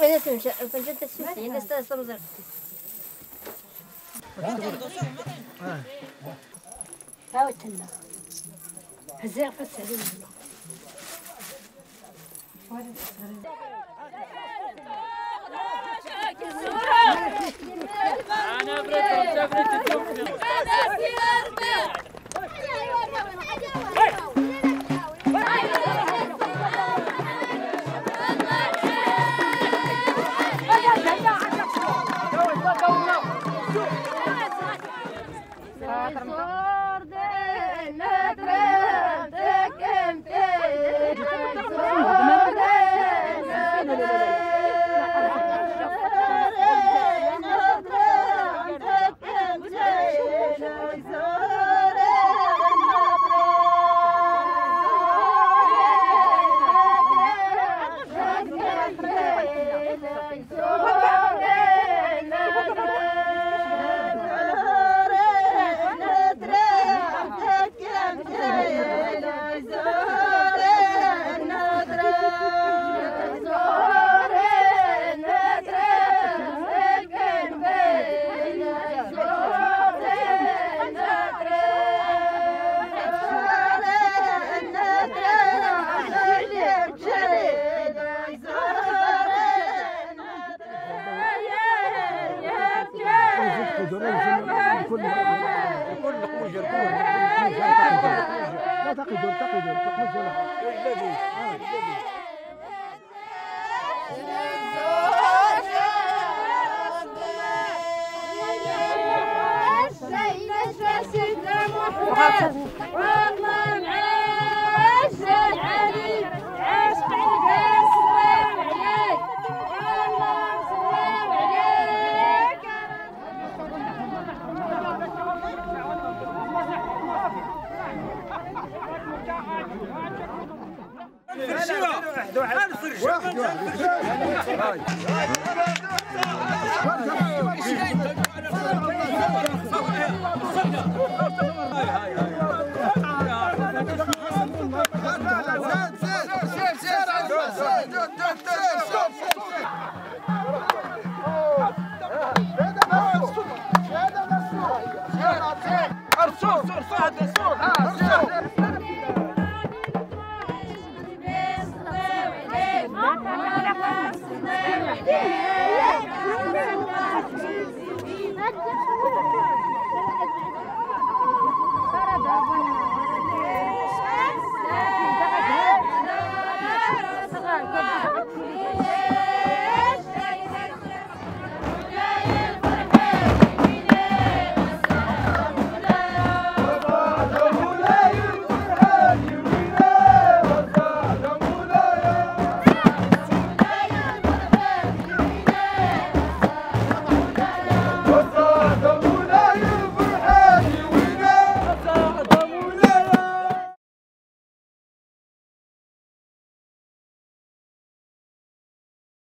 وين تمشي فنجت السوسي هزاع فسرين أنا بريت بريت trabajar. لا تقدر تقدر تقمص والله واحد واحد أرسل أرسل.